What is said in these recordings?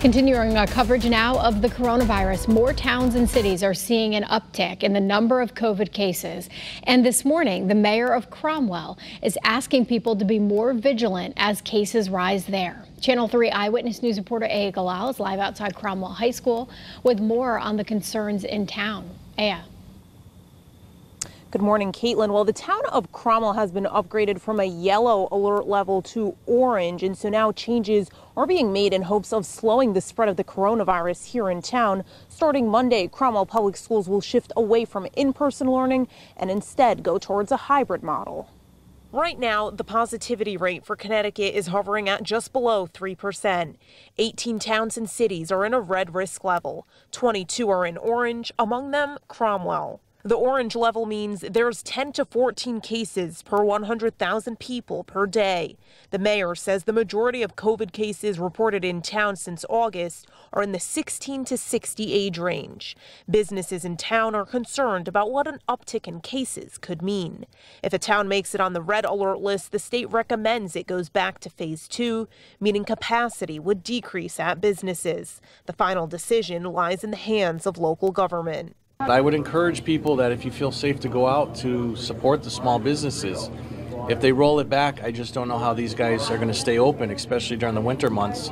Continuing our coverage now of the coronavirus, more towns and cities are seeing an uptick in the number of COVID cases. And this morning, the mayor of Cromwell is asking people to be more vigilant as cases rise there. Channel 3 Eyewitness News reporter Aya Galal is live outside Cromwell High School with more on the concerns in town. Aya. Good morning, Caitlin. Well, the town of Cromwell has been upgraded from a yellow alert level to orange, and so now changes are being made in hopes of slowing the spread of the coronavirus here in town. Starting Monday, Cromwell Public Schools will shift away from in-person learning and instead go towards a hybrid model. Right now, the positivity rate for Connecticut is hovering at just below 3%. 18 towns and cities are in a red risk level. 22 are in orange, among them Cromwell. The orange level means there's 10 to 14 cases per 100,000 people per day. The mayor says the majority of COVID cases reported in town since August are in the 16 to 60 age range. Businesses in town are concerned about what an uptick in cases could mean. If a town makes it on the red alert list, the state recommends it goes back to phase two, meaning capacity would decrease at businesses. The final decision lies in the hands of local government. I would encourage people that if you feel safe to go out to support the small businesses. If they roll it back, I just don't know how these guys are going to stay open, especially during the winter months.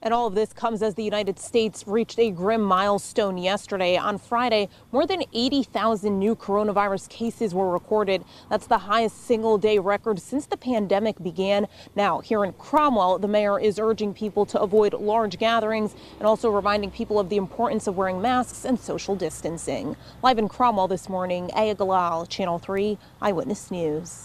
And all of this comes as the United States reached a grim milestone yesterday. On Friday, more than 80,000 new coronavirus cases were recorded. That's the highest single day record since the pandemic began. Now, here in Cromwell, the mayor is urging people to avoid large gatherings and also reminding people of the importance of wearing masks and social distancing. Live in Cromwell this morning, Aya Galal, Channel 3 Eyewitness News.